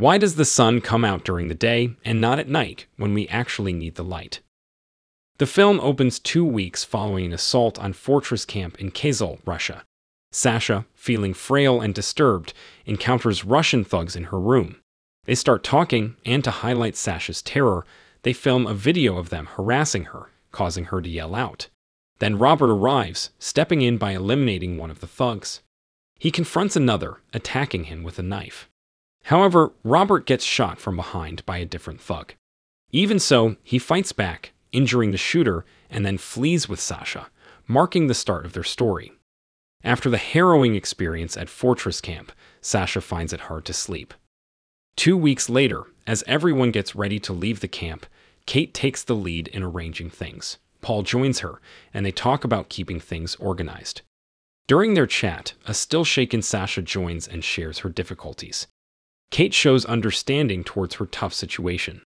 Why does the sun come out during the day and not at night when we actually need the light? The film opens two weeks following an assault on Fortress Camp in Kyzyl, Russia. Sasha, feeling frail and disturbed, encounters Russian thugs in her room. They start talking, and to highlight Sasha's terror, they film a video of them harassing her, causing her to yell out. Then Robert arrives, stepping in by eliminating one of the thugs. He confronts another, attacking him with a knife. However, Robert gets shot from behind by a different thug. Even so, he fights back, injuring the shooter, and then flees with Sasha, marking the start of their story. After the harrowing experience at Fortress Camp, Sasha finds it hard to sleep. Two weeks later, as everyone gets ready to leave the camp, Kate takes the lead in arranging things. Paul joins her, and they talk about keeping things organized. During their chat, a still shaken Sasha joins and shares her difficulties. Kate shows understanding towards her tough situation.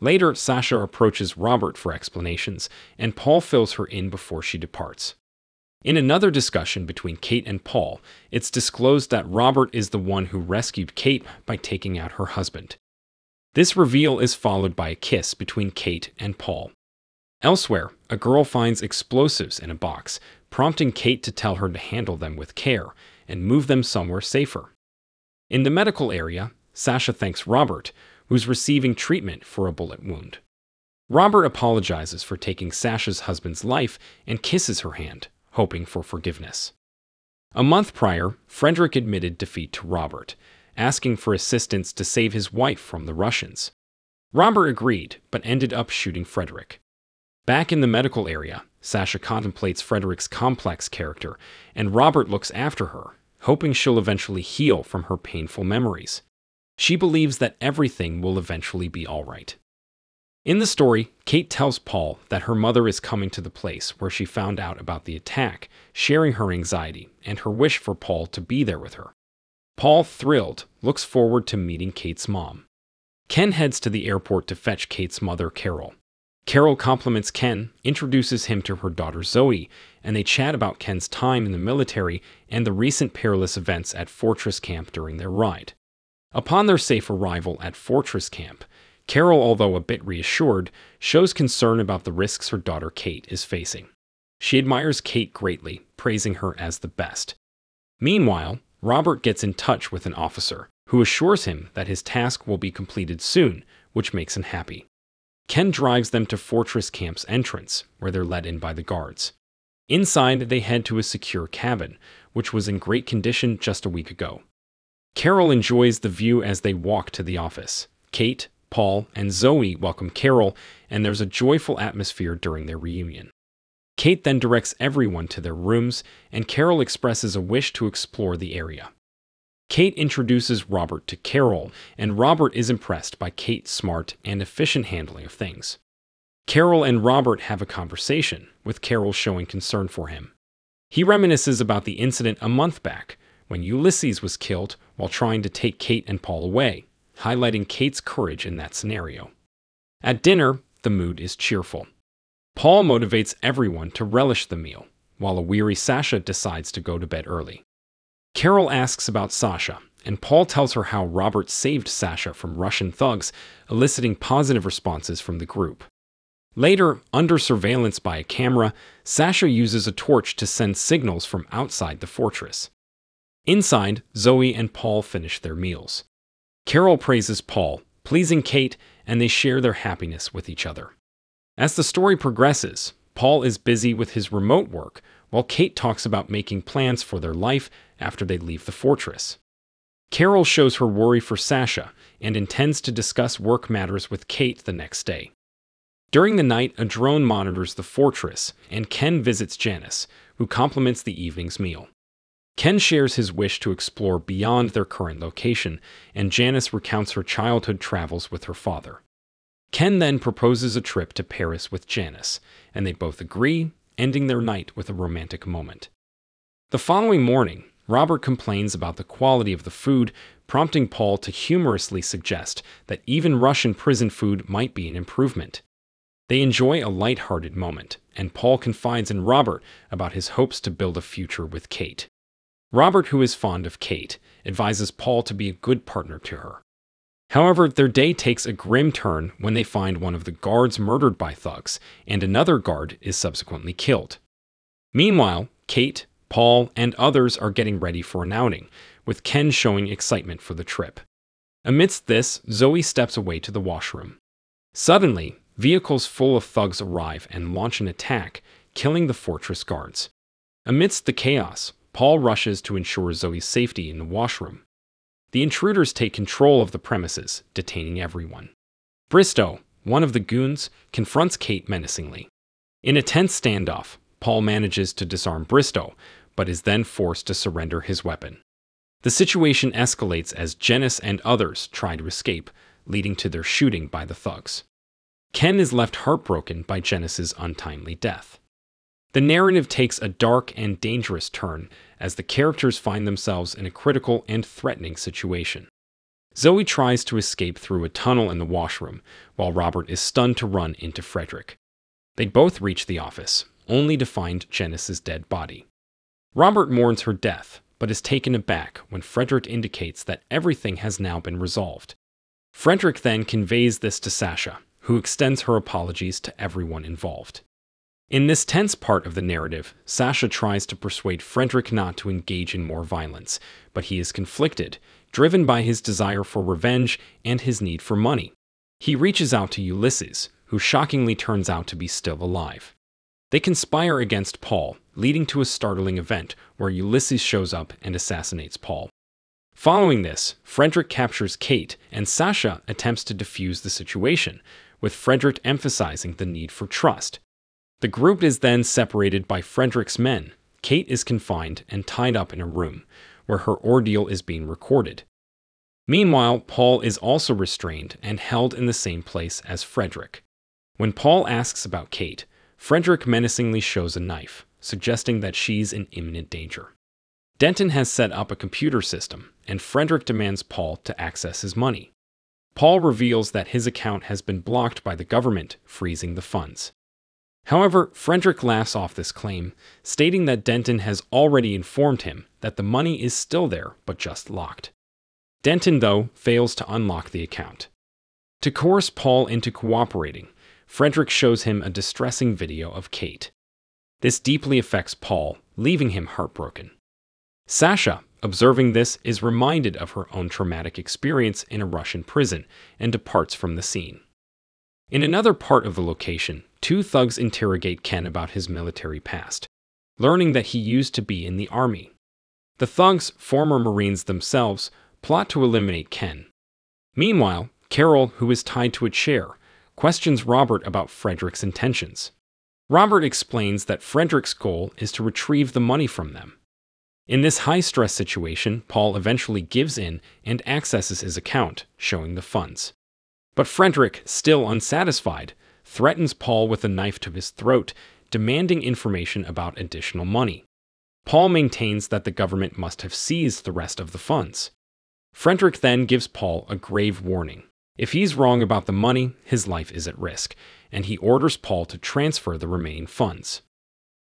Later, Sasha approaches Robert for explanations, and Paul fills her in before she departs. In another discussion between Kate and Paul, it's disclosed that Robert is the one who rescued Kate by taking out her husband. This reveal is followed by a kiss between Kate and Paul. Elsewhere, a girl finds explosives in a box, prompting Kate to tell her to handle them with care and move them somewhere safer. In the medical area, Sasha thanks Robert, who's receiving treatment for a bullet wound. Robert apologizes for taking Sasha's husband's life and kisses her hand, hoping for forgiveness. A month prior, Frederick admitted defeat to Robert, asking for assistance to save his wife from the Russians. Robert agreed, but ended up shooting Frederick. Back in the medical area, Sasha contemplates Frederick's complex character, and Robert looks after her, hoping she'll eventually heal from her painful memories. She believes that everything will eventually be all right. In the story, Kate tells Paul that her mother is coming to the place where she found out about the attack, sharing her anxiety and her wish for Paul to be there with her. Paul, thrilled, looks forward to meeting Kate's mom. Ken heads to the airport to fetch Kate's mother, Carole. Carole compliments Ken, introduces him to her daughter Zoe, and they chat about Ken's time in the military and the recent perilous events at Fortress Camp during their ride. Upon their safe arrival at Fortress Camp, Carole, although a bit reassured, shows concern about the risks her daughter Kate is facing. She admires Kate greatly, praising her as the best. Meanwhile, Robert gets in touch with an officer, who assures him that his task will be completed soon, which makes him happy. Ken drives them to Fortress Camp's entrance, where they're let in by the guards. Inside, they head to a secure cabin, which was in great condition just a week ago. Carole enjoys the view as they walk to the office. Kate, Paul, and Zoe welcome Carole, and there's a joyful atmosphere during their reunion. Kate then directs everyone to their rooms, and Carole expresses a wish to explore the area. Kate introduces Robert to Carole, and Robert is impressed by Kate's smart and efficient handling of things. Carole and Robert have a conversation, with Carol showing concern for him. He reminisces about the incident a month back, when Ulysses was killed while trying to take Kate and Paul away highlighting Kate's courage in that scenario. At dinner, the mood is cheerful. Paul motivates everyone to relish the meal, while a weary Sasha decides to go to bed early. Carole asks about Sasha, and Paul tells her how Robert saved Sasha from Russian thugs, eliciting positive responses from the group. Later, under surveillance by a camera, Sasha uses a torch to send signals from outside the fortress. Inside, Zoe and Paul finish their meals. Carole praises Paul, pleasing Kate, and they share their happiness with each other. As the story progresses, Paul is busy with his remote work, while Kate talks about making plans for their life after they leave the fortress. Carole shows her worry for Sasha and intends to discuss work matters with Kate the next day. During the night, a drone monitors the fortress, and Ken visits Janice, who compliments the evening's meal. Ken shares his wish to explore beyond their current location, and Janice recounts her childhood travels with her father. Ken then proposes a trip to Paris with Janice, and they both agree, ending their night with a romantic moment. The following morning, Robert complains about the quality of the food, prompting Paul to humorously suggest that even Russian prison food might be an improvement. They enjoy a light-hearted moment, and Paul confides in Robert about his hopes to build a future with Kate. Robert, who is fond of Kate, advises Paul to be a good partner to her. However, their day takes a grim turn when they find one of the guards murdered by thugs, and another guard is subsequently killed. Meanwhile, Kate, Paul, and others are getting ready for an outing, with Ken showing excitement for the trip. Amidst this, Zoe steps away to the washroom. Suddenly, vehicles full of thugs arrive and launch an attack, killing the fortress guards. Amidst the chaos, Paul rushes to ensure Zoe's safety in the washroom. The intruders take control of the premises, detaining everyone. Bristow, one of the goons, confronts Kate menacingly. In a tense standoff, Paul manages to disarm Bristow, but is then forced to surrender his weapon. The situation escalates as Janice and others try to escape, leading to their shooting by the thugs. Ken is left heartbroken by Janice's untimely death. The narrative takes a dark and dangerous turn as the characters find themselves in a critical and threatening situation. Zoe tries to escape through a tunnel in the washroom, while Robert is stunned to run into Frederick. They both reach the office, only to find Janice's dead body. Robert mourns her death, but is taken aback when Frederick indicates that everything has now been resolved. Frederick then conveys this to Sasha, who extends her apologies to everyone involved. In this tense part of the narrative, Sasha tries to persuade Frederick not to engage in more violence, but he is conflicted, driven by his desire for revenge and his need for money. He reaches out to Ulysses, who shockingly turns out to be still alive. They conspire against Paul, leading to a startling event where Ulysses shows up and assassinates Paul. Following this, Frederick captures Kate, and Sasha attempts to defuse the situation, with Frederick emphasizing the need for trust, the group is then separated by Frederick's men. Kate is confined and tied up in a room, where her ordeal is being recorded. Meanwhile, Paul is also restrained and held in the same place as Frederick. When Paul asks about Kate, Frederick menacingly shows a knife, suggesting that she's in imminent danger. Denton has set up a computer system, and Frederick demands Paul to access his money. Paul reveals that his account has been blocked by the government, freezing the funds. However, Frederick laughs off this claim, stating that Denton has already informed him that the money is still there but just locked. Denton, though, fails to unlock the account. To coerce Paul into cooperating, Frederick shows him a distressing video of Kate. This deeply affects Paul, leaving him heartbroken. Sasha, observing this, is reminded of her own traumatic experience in a Russian prison and departs from the scene. In another part of the location, two thugs interrogate Ken about his military past, learning that he used to be in the army. The thugs, former Marines themselves, plot to eliminate Ken. Meanwhile, Carole, who is tied to a chair, questions Robert about Frederick's intentions. Robert explains that Frederick's goal is to retrieve the money from them. In this high stress situation, Paul eventually gives in and accesses his account, showing the funds. But Frederick, still unsatisfied, threatens Paul with a knife to his throat, demanding information about additional money. Paul maintains that the government must have seized the rest of the funds. Frederick then gives Paul a grave warning. If he's wrong about the money, his life is at risk, and he orders Paul to transfer the remaining funds.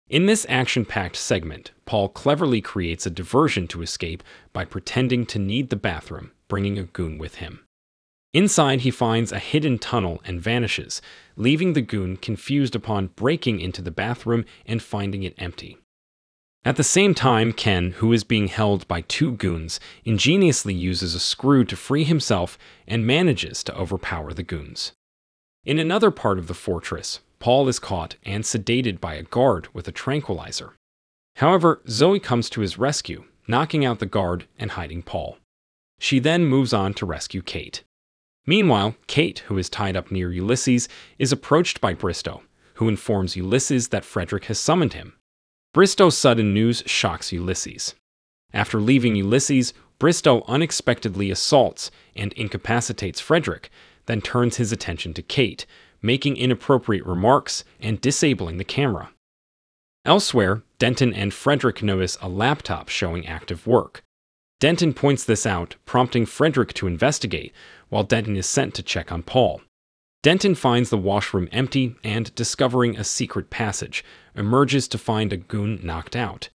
In this action packed segment, Paul cleverly creates a diversion to escape by pretending to need the bathroom, bringing a goon with him. Inside, he finds a hidden tunnel and vanishes, leaving the goon confused upon breaking into the bathroom and finding it empty. At the same time, Ken, who is being held by two goons, ingeniously uses a screw to free himself and manages to overpower the goons. In another part of the fortress, Paul is caught and sedated by a guard with a tranquilizer. However, Zoe comes to his rescue, knocking out the guard and hiding Paul. She then moves on to rescue Kate. Meanwhile, Kate, who is tied up near Ulysses, is approached by Bristow, who informs Ulysses that Frederick has summoned him. Bristow's sudden news shocks Ulysses. After leaving Ulysses, Bristow unexpectedly assaults and incapacitates Frederick, then turns his attention to Kate, making inappropriate remarks and disabling the camera. Elsewhere, Denton and Frederick notice a laptop showing active work. Denton points this out, prompting Frederick to investigate, while Denton is sent to check on Paul. Denton finds the washroom empty and, discovering a secret passage, emerges to find a goon knocked out.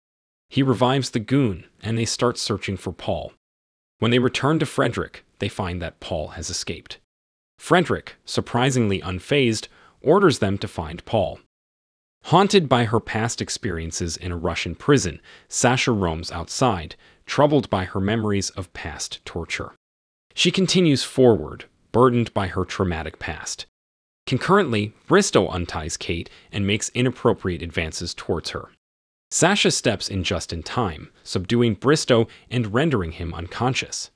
He revives the goon, and they start searching for Paul. When they return to Frederick, they find that Paul has escaped. Frederick, surprisingly unfazed, orders them to find Paul. Haunted by her past experiences in a Russian prison, Sasha roams outside, troubled by her memories of past torture. She continues forward, burdened by her traumatic past. Concurrently, Bristow unties Kate and makes inappropriate advances towards her. Sasha steps in just in time, subduing Bristow and rendering him unconscious.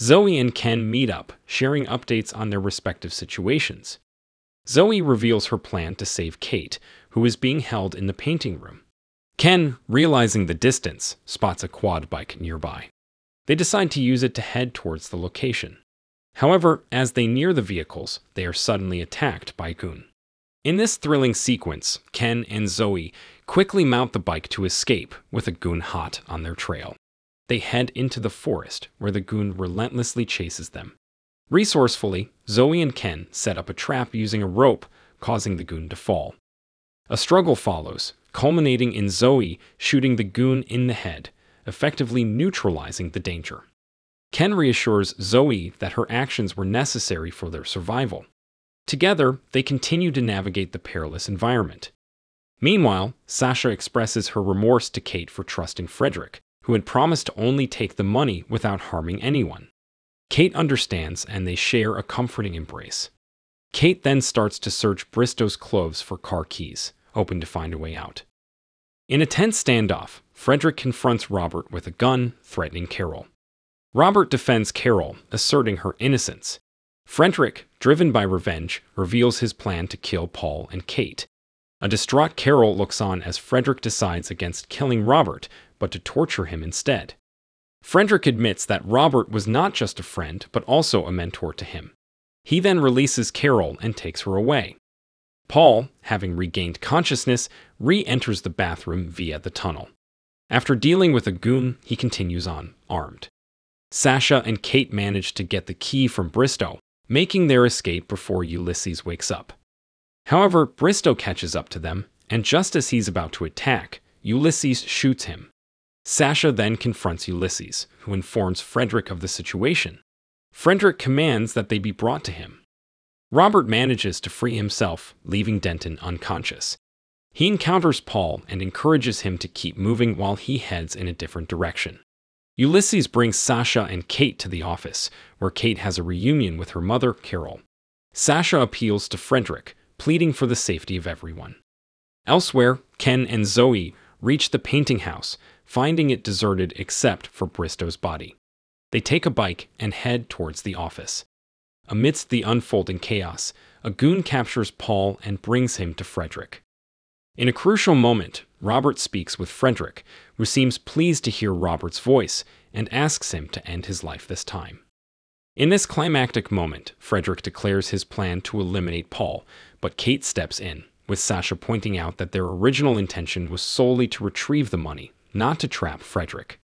Zoe and Ken meet up, sharing updates on their respective situations. Zoe reveals her plan to save Kate, who is being held in the painting room. Ken, realizing the distance, spots a quad bike nearby. They decide to use it to head towards the location. However, as they near the vehicles, they are suddenly attacked by Goon. In this thrilling sequence, Ken and Zoe quickly mount the bike to escape with a Goon hot on their trail. They head into the forest where the Goon relentlessly chases them. Resourcefully, Zoe and Ken set up a trap using a rope, causing the Goon to fall. A struggle follows, culminating in Zoe shooting the Goon in the head, effectively neutralizing the danger. Ken reassures Zoe that her actions were necessary for their survival. Together, they continue to navigate the perilous environment. Meanwhile, Sasha expresses her remorse to Kate for trusting Frederick, who had promised to only take the money without harming anyone. Kate understands and they share a comforting embrace. Kate then starts to search Bristow's clothes for car keys, hoping to find a way out. In a tense standoff, Frederick confronts Robert with a gun, threatening Carole. Robert defends Carole, asserting her innocence. Frederick, driven by revenge, reveals his plan to kill Paul and Kate. A distraught Carole looks on as Frederick decides against killing Robert, but to torture him instead. Frederick admits that Robert was not just a friend, but also a mentor to him. He then releases Carole and takes her away. Paul, having regained consciousness, re enters the bathroom via the tunnel. After dealing with a goon, he continues on, armed. Sasha and Kate manage to get the key from Bristow, making their escape before Ulysses wakes up. However, Bristow catches up to them, and just as he's about to attack, Ulysses shoots him. Sasha then confronts Ulysses, who informs Frederick of the situation. Frederick commands that they be brought to him. Robert manages to free himself, leaving Denton unconscious. He encounters Paul and encourages him to keep moving while he heads in a different direction. Ulysses brings Sasha and Kate to the office, where Kate has a reunion with her mother, Carole. Sasha appeals to Frederick, pleading for the safety of everyone. Elsewhere, Ken and Zoe reach the painting house, finding it deserted except for Bristow's body. They take a bike and head towards the office. Amidst the unfolding chaos, a goon captures Paul and brings him to Frederick. In a crucial moment, Robert speaks with Frederick, who seems pleased to hear Robert's voice and asks him to end his life this time. In this climactic moment, Frederick declares his plan to eliminate Paul, but Kate steps in, with Sasha pointing out that their original intention was solely to retrieve the money, not to trap Frederick.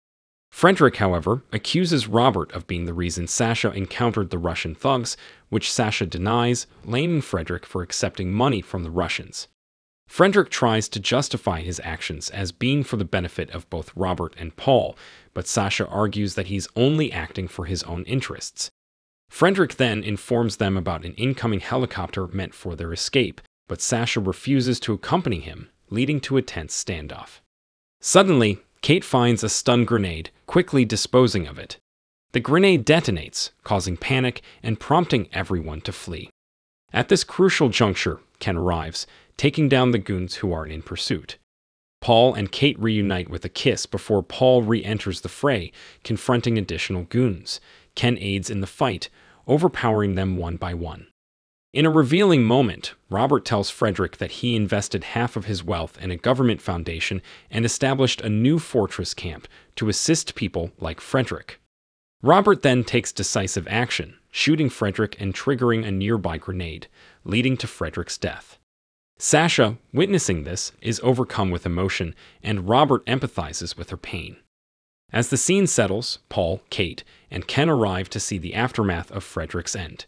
Frederick, however, accuses Robert of being the reason Sasha encountered the Russian thugs, which Sasha denies, blaming Frederick for accepting money from the Russians. Frederick tries to justify his actions as being for the benefit of both Robert and Paul, but Sasha argues that he's only acting for his own interests. Frederick then informs them about an incoming helicopter meant for their escape, but Sasha refuses to accompany him, leading to a tense standoff. Suddenly, Kate finds a stun grenade, quickly disposing of it. The grenade detonates, causing panic and prompting everyone to flee. At this crucial juncture, Ken arrives, taking down the goons who are in pursuit. Paul and Kate reunite with a kiss before Paul re enters the fray, confronting additional goons. Ken aids in the fight, overpowering them one by one. In a revealing moment, Robert tells Frederick that he invested half of his wealth in a government foundation and established a new fortress camp to assist people like Frederick. Robert then takes decisive action, shooting Frederick and triggering a nearby grenade, leading to Frederick's death. Sasha, witnessing this, is overcome with emotion, and Robert empathizes with her pain. As the scene settles, Paul, Kate, and Ken arrive to see the aftermath of Frederick's end.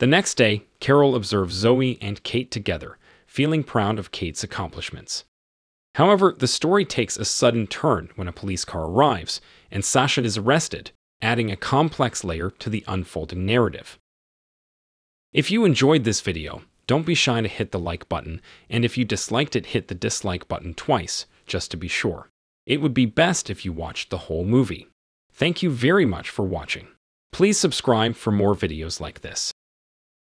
The next day, Carole observes Zoe and Kate together, feeling proud of Kate's accomplishments. However, the story takes a sudden turn when a police car arrives, and Sasha is arrested, adding a complex layer to the unfolding narrative. If you enjoyed this video, don't be shy to hit the like button, and if you disliked it, hit the dislike button twice, just to be sure. It would be best if you watched the whole movie. Thank you very much for watching. Please subscribe for more videos like this.